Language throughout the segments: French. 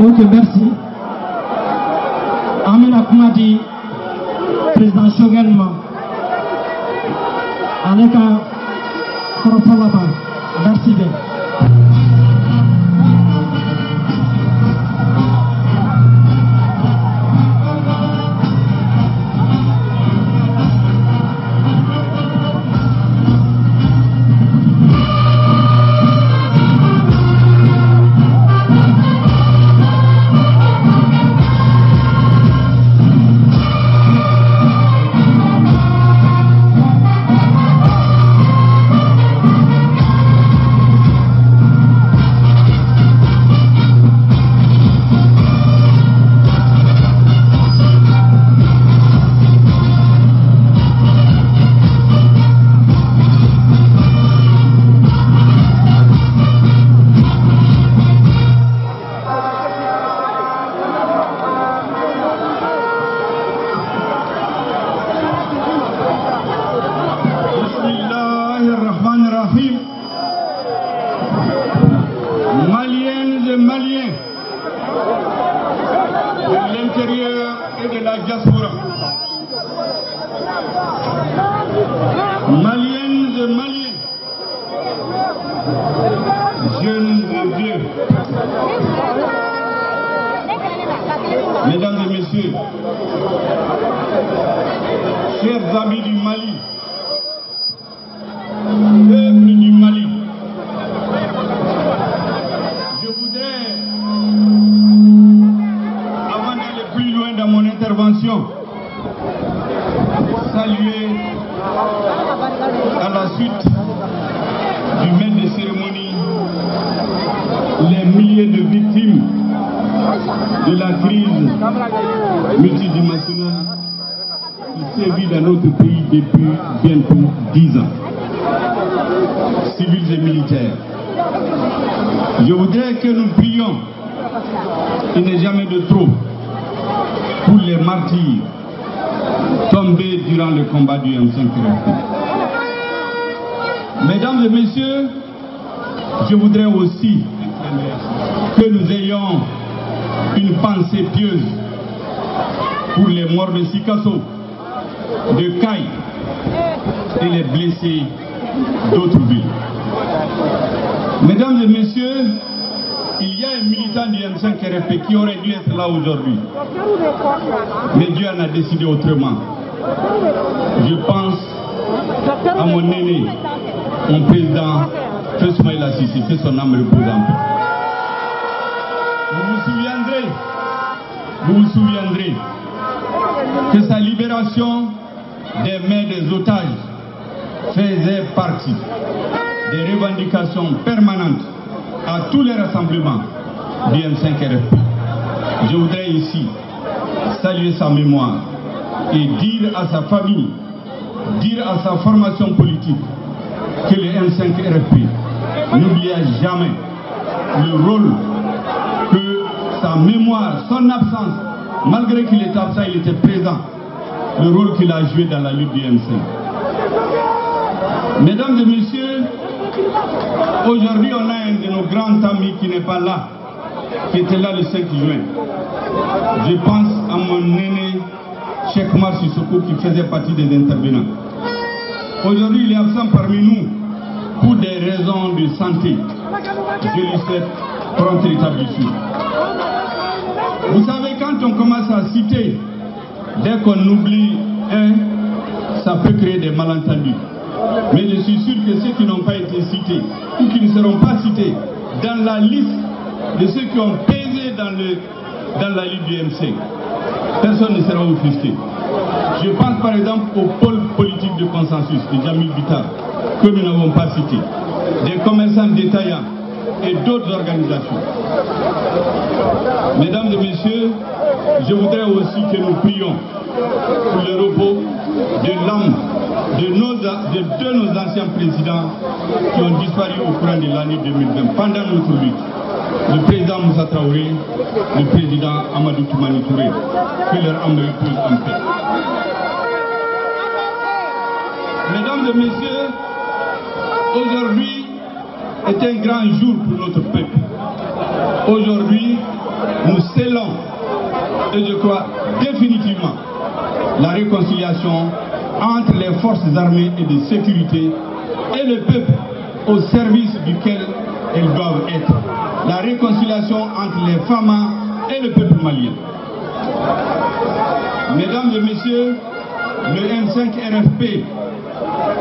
Ok, merci. Amina Kumadi, président Shogunma. Aleka Koropalaba, merci bien. My qui sévit dans notre pays depuis bientôt dix ans. Civils et militaires. Je voudrais que nous prions, il n'est jamais de trop, pour les martyrs tombés durant le combat du M5 Mesdames et messieurs, je voudrais aussi que nous ayons une pensée pieuse pour les morts de Sikasso, de Kai et les blessés d'autres villes. Mesdames et messieurs, il y a un militant du M5 RFP qui aurait dû être là aujourd'hui. Mais Dieu en a décidé autrement. Je pense à mon aîné, mon président, Feu Smaïl Assisi, que son âme repose en paix. Vous vous souviendrez, vous vous souviendrez que sa libération des mains des otages faisait partie des revendications permanentes à tous les rassemblements du M5 RFP. Je voudrais ici saluer sa mémoire et dire à sa famille, dire à sa formation politique que le M5 RFP n'oubliera jamais le rôle que sa mémoire, son absence, malgré qu'il était absent, il était présent, le rôle qu'il a joué dans la lutte du M5. Mesdames et messieurs, aujourd'hui on a un de nos grands amis qui n'est pas là, qui était là le 5 juin. Je pense à mon aîné Cheikh Sissoko qui faisait partie des intervenants. Aujourd'hui il est absent parmi nous pour des raisons de santé. Je lui souhaite prompt rétablissement. Vous savez, quand on commence à citer, dès qu'on oublie un, ça peut créer des malentendus. Mais je suis sûr que ceux qui n'ont pas été cités ou qui ne seront pas cités dans la liste de ceux qui ont pesé dans, le, dans la liste du MC, personne ne sera offusqué. Je pense par exemple au pôle politique de consensus de Jamil Bitar, que nous n'avons pas cité, des commerçants détaillants et d'autres organisations. Mesdames et messieurs, je voudrais aussi que nous prions pour le repos de l'âme de, nos, de deux de nos anciens présidents qui ont disparu au courant de l'année 2020 pendant notre lutte. Le président Moussa Traoré, le président Amadou Toumani Touré. Que leur âme repose en paix. Mesdames et messieurs, aujourd'hui est un grand jour pour notre peuple. Aujourd'hui, nous scellant, et je crois définitivement, la réconciliation entre les forces armées et de sécurité et le peuple au service duquel elles doivent être. La réconciliation entre les femmes et le peuple malien. Mesdames et messieurs, le M5 RFP,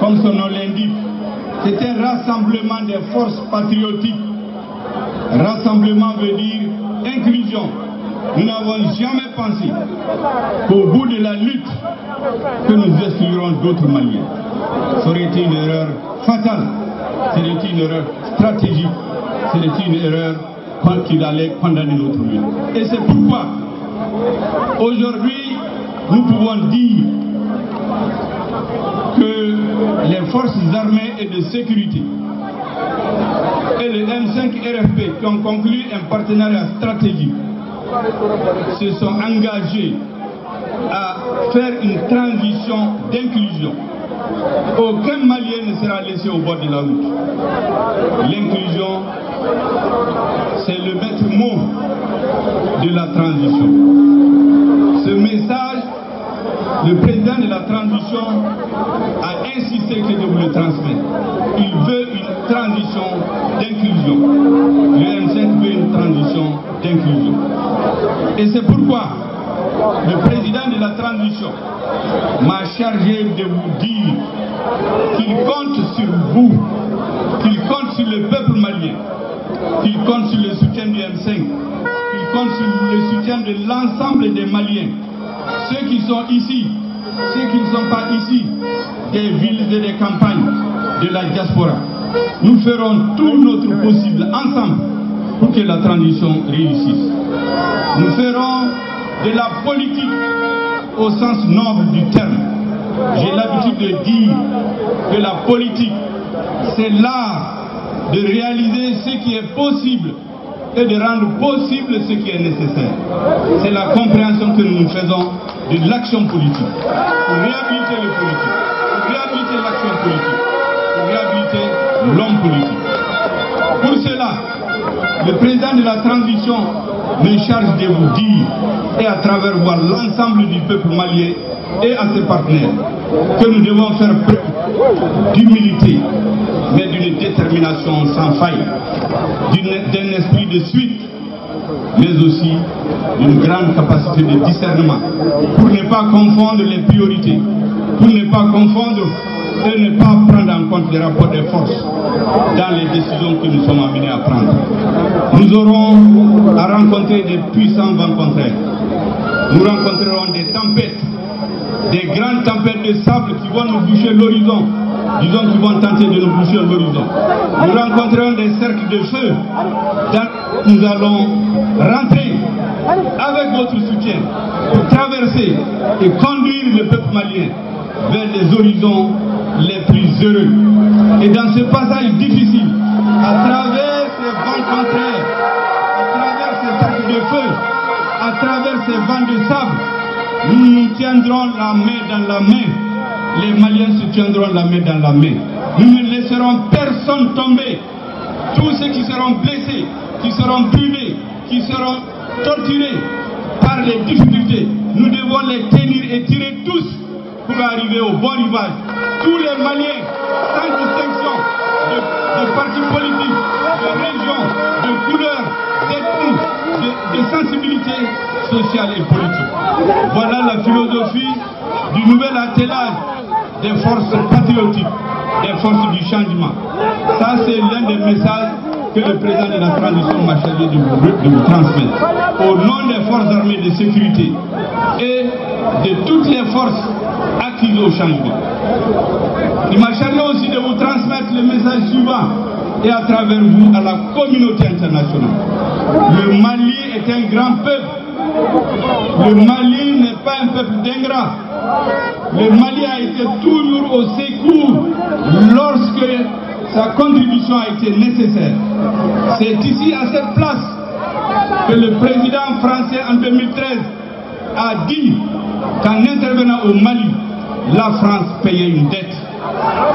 comme son nom l'indique, c'est un rassemblement des forces patriotiques. Rassemblement veut dire inclusion. Nous n'avons jamais pensé qu'au bout de la lutte, que nous exclurons d'autres Maliens. Ça aurait été une erreur fatale, c'était une erreur stratégique, c'était une erreur qu'il allait condamner notre vie? Et c'est pourquoi, aujourd'hui, nous pouvons dire que les forces armées et de sécurité et le M5 RFP qui ont conclu un partenariat stratégique se sont engagés à faire une transition d'inclusion. Aucun Malien ne sera laissé au bord de la route. L'inclusion, c'est le maître mot de la transition. Ce message, le président de la transition a insisté que je vous le transmettre. Il veut une transition d'inclusion. Le M5 veut une transition d'inclusion. Et c'est pourquoi le président de la transition m'a chargé de vous dire qu'il compte sur vous, qu'il compte sur le peuple malien, qu'il compte sur le soutien du M5, qu'il compte sur le soutien de l'ensemble des Maliens, ceux qui sont ici, ceux qui ne sont pas ici, des villes et des campagnes, de la diaspora. Nous ferons tout notre possible ensemble pour que la transition réussisse. Nous ferons de la politique au sens noble du terme. J'ai l'habitude de dire que la politique, c'est l'art de réaliser ce qui est possible et de rendre possible ce qui est nécessaire. C'est la compréhension que nous faisons de l'action politique. Pour réhabiliter le politique, pour réhabiliter l'action politique, pour réhabiliter l'homme politique. Pour cela, le président de la transition me charge de vous dire, et à travers vous l'ensemble du peuple malien et à ses partenaires, que nous devons faire preuve d'humilité, détermination sans faille, d'un esprit de suite, mais aussi d'une grande capacité de discernement, pour ne pas confondre les priorités, pour ne pas confondre et ne pas prendre en compte les rapports de force dans les décisions que nous sommes amenés à prendre. Nous aurons à rencontrer des puissants vents contraires. Nous rencontrerons des tempêtes, des grandes tempêtes de sable qui vont nous boucher l'horizon, disons qui vont tenter de nous boucher l'horizon. Nous rencontrerons des cercles de feu. Nous allons rentrer avec votre soutien pour traverser et conduire le peuple malien vers les horizons les plus heureux. Et dans ce passage difficile, à travers ces vents contraires, à travers ces cercles de feu, à travers ces vents de sable, nous nous tiendrons la main dans la main. Les Maliens se tiendront la main dans la main. Nous ne laisserons personne tomber. Tous ceux qui seront blessés, qui seront privés, qui seront torturés par les difficultés, nous devons les tenir et tirer tous pour arriver au bon rivage. Tous les Maliens, sans distinction de, partis politiques, de régions, de couleurs, d'ethnie, de, sensibilité sociale et politique. Voilà la philosophie du nouvel attelage des forces patriotiques, des forces du changement. Ça, c'est l'un des messages que le président de la transition m'a chargé de vous transmettre. Au nom des forces armées de sécurité et de toutes les forces acquises au changement. Il m'a chargé aussi de vous transmettre le message suivant et à travers vous à la communauté internationale. Le Mali est un grand peuple. Le Mali n'est pas un peuple d'ingrat. Le Mali a été toujours au secours lorsque sa contribution a été nécessaire. C'est ici, à cette place, que le président français en 2013 a dit qu'en intervenant au Mali, la France payait une dette.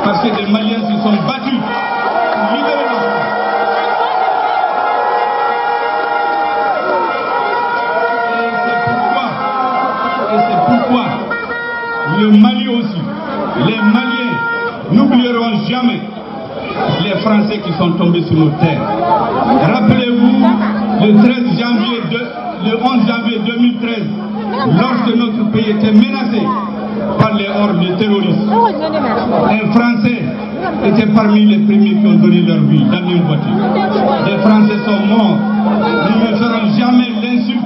Parce que les Maliens se sont battus tombés sur nos terres. Rappelez-vous, le 13 janvier, de- le 11 janvier 2013, lorsque notre pays était menacé par les hordes de terroristes, un Français était parmi les premiers qui ont donné leur vie dans une voiture. Les Français sont morts. Nous ne ferons jamais l'insulte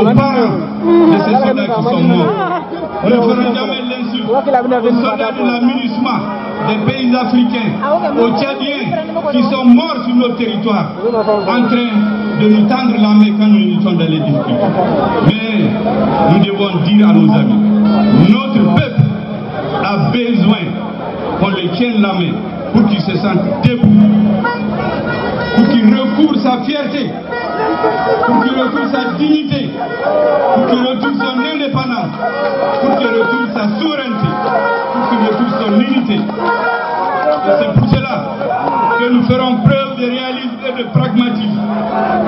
aux parents de ces soldats qui sont morts. Nous ne ferons jamais l'insulte aux soldats de la MINUSMA, des pays africains, aux Tchadiens qui sont morts sur notre territoire, en train de nous tendre la main quand nous étions dans les difficultés. Mais nous devons dire à nos amis, notre peuple a besoin qu'on lui tienne la main pour qu'il se sente debout, pour qu'il recouvre sa fierté, pour qu'il retrouve sa dignité, pour qu'il retrouve son indépendance, pour qu'il retrouve sa souveraineté, qu'il retrouve son unité. Et c'est pour cela que nous ferons preuve de réalisme et de pragmatisme.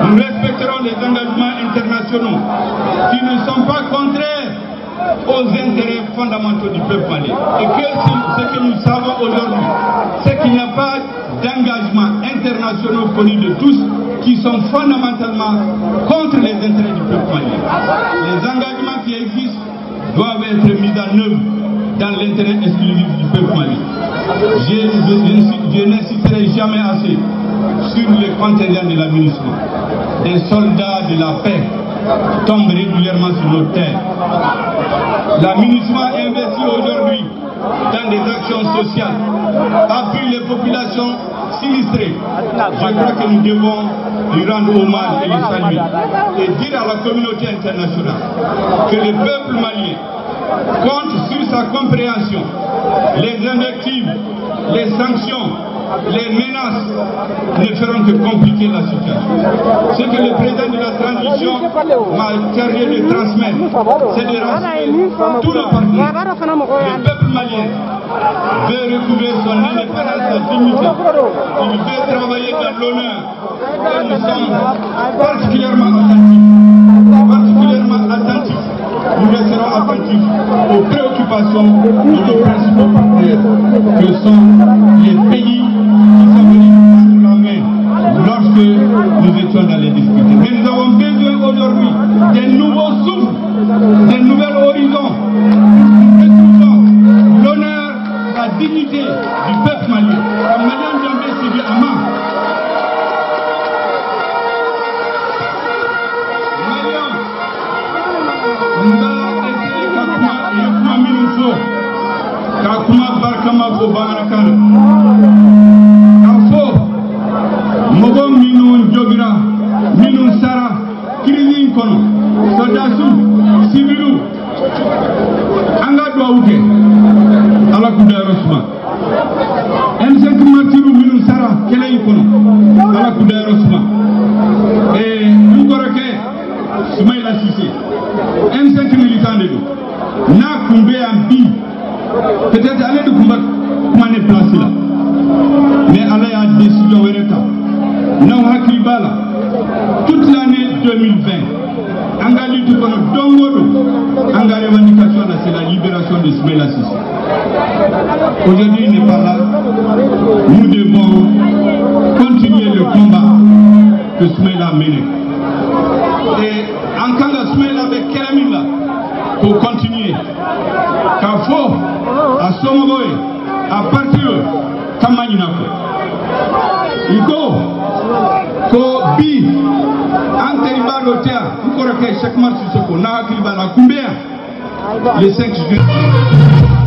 Nous respecterons les engagements internationaux qui ne sont pas contraires aux intérêts fondamentaux du peuple malien. Et que ce que nous savons aujourd'hui, c'est qu'il n'y a pas d'engagements internationaux connus de tous qui sont fondamentalement contre les intérêts du peuple malien. Les engagements qui existent doivent être mis en œuvre dans l'intérêt exclusif du peuple malien. Je, n'insisterai jamais assez sur le contingent de l'aménagement. Des soldats de la paix tombent régulièrement sur nos terres. L'aménagement investi aujourd'hui dans des actions sociales appuie les populations sinistrées. Je crois que nous devons lui rendre hommage et le saluer et dire à la communauté internationale que le peuple malien compte sur sa compréhension. Les invectives, les sanctions, les menaces ne feront que compliquer la situation. Ce que le président de la transition m'a chargé de transmettre, c'est de rassurer tous nos partenaires. Le peuple malien veut recouvrir son indépendance, sa dignité. Il veut travailler dans l'honneur. Nous sommes particulièrement de nos principaux partenaires, que sont les pays 2020 an ka lutte kɔnɔ don o don an ka revendication c'est la libération de Soumaïla Cissé aujourd'hui il n'est pas là. Nous devons continuer le combat que Soumaïla a mené. Et an kan ka Soumaïla bɛ kɛlɛ min la k'o continuer k'a fɔ a somɔgɔw ye a parti ye k'an ma ɲinɛ kɔ i ko bi tɛ yan n kɔrɔkɛ Sɛkumar Sisoko n'a hakili b'a la a kun bɛ yan le 5 juillet.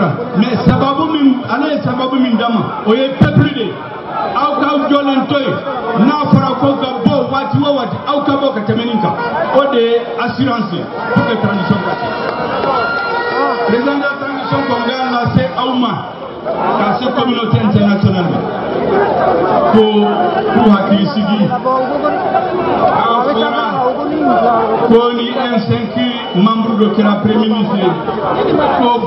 Sutura mais sababu min ale ye sababu min d'a ma o ye peuple de. Ye aw k'aw jɔlen to yen n'a fɔra ko ka bɔ waati o waati aw ka bɔ ka tɛmɛ nin kan. O de ye assurance ye pour que transition ka kɛ président de transition kɔni k'an lase aw ma ka se communauté internationale ko k'u hakili sigi. An fɔra ko ni M5 membre dɔ kɛra premier ministre ko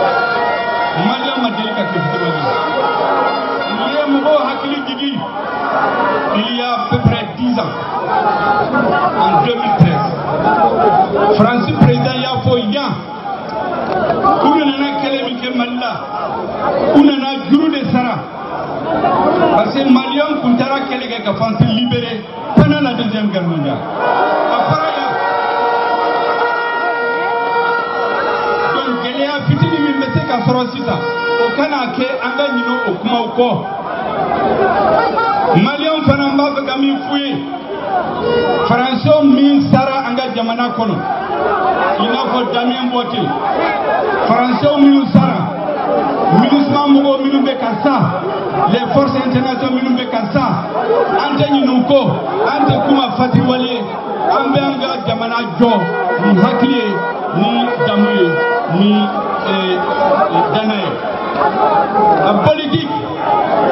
il y a à peu près 10 ans en 2013 faransi président y'a fɔ yan u nana kɛlɛ min kɛ mali la u nana juru de sara parce que kɛlɛ kɛ ka fansi libéré pendant la deuxième guerre mondiale. A donc gɛlɛya fitini min bɛ se ka sɔrɔ sisan o kana kɛ an ka ɲinɛ o kumaw kɔ maliyɛnw fana b'a fɛ ka min f'u ye faransɛw min sara an ka jamana kɔnɔ i n'a fɔ damiyɛn bɔte faransɛw minnu sara MINUSMA mɔgɔw minnu bɛ ka sa les forces internationales minnu bɛ ka sa an tɛ ɲinɛ u kɔ an tɛ kuma fatiriwale ye an bɛ an ka jamana jɔ ni hakili ye ni damu ye ni dana ye la politique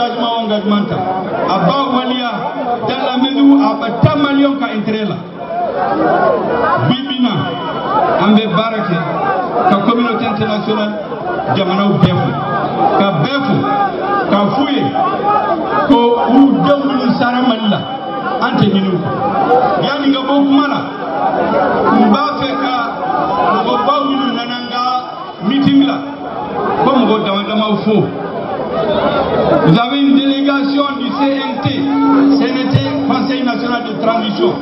engagement o engagement. Ta a b'a waleya dans la mesure a bɛ taa maliyɛnw ka intérêt la bibi na an bɛ baara kɛ ka communauté internationale jamanaw bɛɛ fo ka bɛɛ fo k'a f'u ye ko u denw minnu sara mali la an tɛ ɲin'u kɔ yanni ka bɔ kuma la n b'a fɛ ka mɔgɔbaw minnu nana n ka meeting la ko mɔgɔ dama damaw fo délégation du CNT, CNT, Conseil national de transition,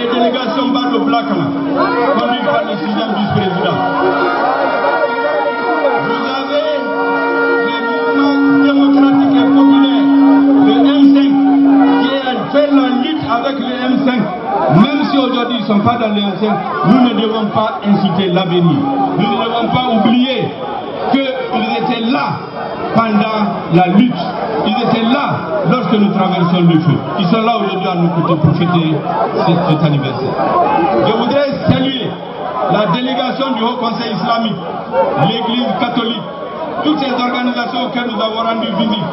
et délégation Bardo Blakana, conduite par le sixième vice-président. Vous avez le mouvement démocratique et populaire, le M5, qui fait la lutte avec le M5. Même si aujourd'hui ils ne sont pas dans le M5, nous ne devons pas inciter l'avenir. Nous ne devons pas oublier là pendant la lutte. Ils étaient là lorsque nous traversons le feu. Ils sont là aujourd'hui à nous pour fêter cet, cet anniversaire. Je voudrais saluer la délégation du Haut Conseil islamique, l'Église catholique, toutes ces organisations auxquelles nous avons rendu visite.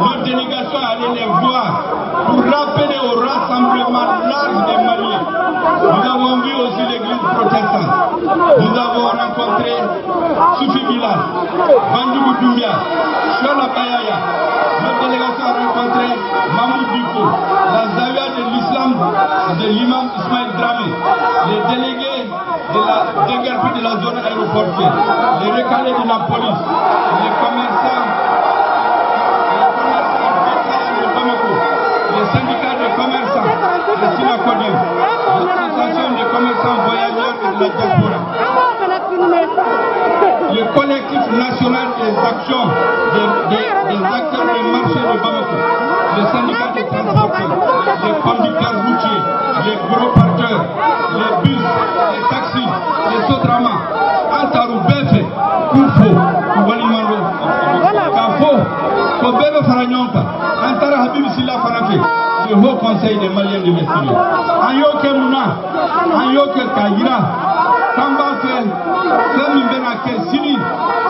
Notre délégation est allée les voir pour rappeler au rassemblement large des Maliens. Nous avons vu aussi l'église protestante. Nous avons rencontré Soufi Bilal, Bandou Doumbia, Shola Bayaya. Notre délégation a rencontré Mahmoud Diko, la Zawiya de l'islam de l'imam Ismaël Dramé, les délégués de la de la zone aéroportuaire, les recalés de la police, les commerçants, les Bamako, les syndicats de commerçants, les Sinakodem, l'association des commerçants voyageurs de la diaspora, le collectif national des actions des, acteurs des marchés de Bamako, le Haut Conseil des Maliens de l'extérieur. Ayoke Mouna, Ayoke Kayira, Kamba Fe, Femi Benake, Sini,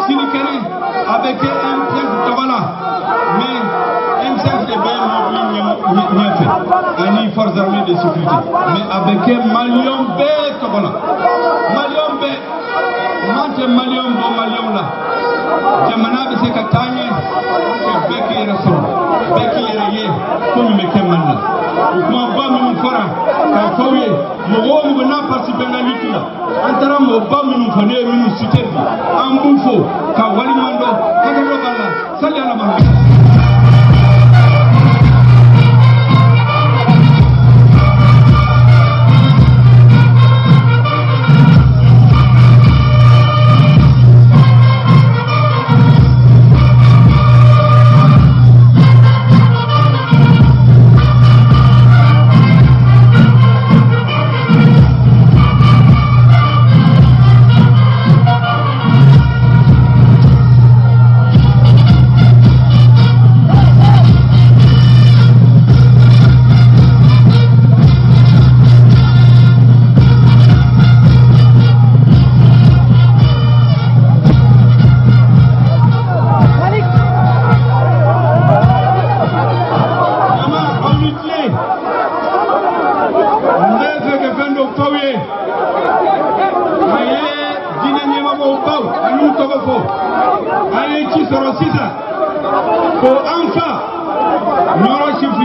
Sini Kene, avec M5 Tabala, mais M5 est bien mobile, Ani forces armées de sécurité, mais avec Malion B Tabala. te maliyɛnw bɔ maliyɛnw la jamana bɛ se ka taa ɲɛ ka bɛɛ k'i yɛrɛ sɔrɔ bɛɛ k'i yɛrɛ ye ko min bɛ kɛ mali la o kumaba minnu fɔra k'a fɔ ye mɔgɔ o mɔgɔ n'a pasi bɛ n ka liti la an taara mɔgɔba minnu fɔ ne ye minnu sute bi an b'u fo ka waliɲuman dɔn hakɛ dɔ b'a la sali ala ma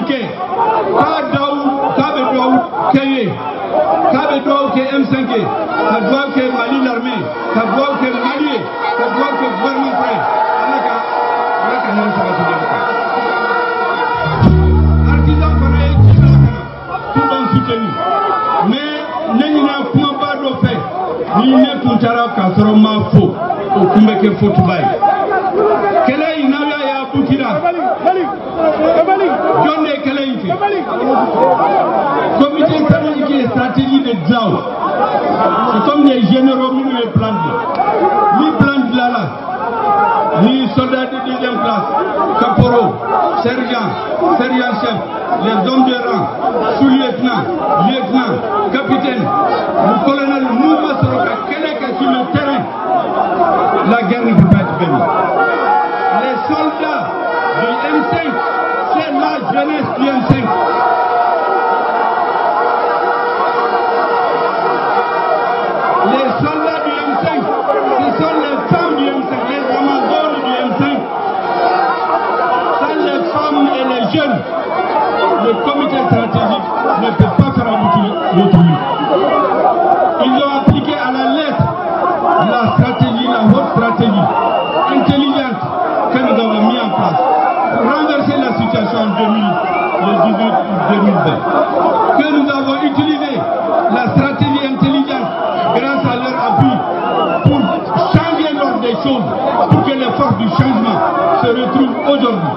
Ɲɔrɔ Sifike k'a daw k'a bɛ dugawu kɛ ye k'a bɛ dugawu kɛ M5 ye ka dugawu kɛ Mali l'armée. Ka dugawu kɛ Mali ye ka dugawu kɛ gouvernement fɛ Ala ka Ala ka hɛrɛ sabati bɛɛ kan. artisan fana ye ci bila ka na k'u b'an soutenir mais ne ɲinɛ kumaba dɔ fɛ ni ne tun taara k'a sɔrɔ n ma fo o tun bɛ kɛ fotuba ye de kɛ comité et stratégie de o c'est comme des généraux minnu ye plan dilan ni plan dilanla ni soldats de deuxième classe, caporaux, sergents, sergents-chefs, les hommes de rang, sous-lieutenants, lieutenants, capitaines, le colonel, quel est que sur le terrain, la guerre ne peut pas être gagnée. Les soldats du M5, la jeunesse du M5. Les soldats du M5, ce sont les femmes du M5, les amazones du M5. Sans les femmes et les jeunes, le comité stratégique ne peut pas faire aboutir notre 2020. Que nous avons utilisé la stratégie intelligente grâce à leur appui pour changer l'ordre des choses, pour que les forces du changement se retrouvent aujourd'hui.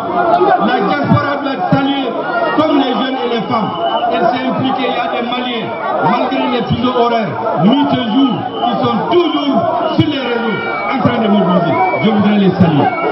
La diaspora doit être saluée comme les jeunes et les femmes. Elle s'est impliquée, il y a des Maliens, malgré les fuseaux horaires, nuit et jour, ils sont toujours sur les réseaux en train de mobiliser. Je voudrais les saluer.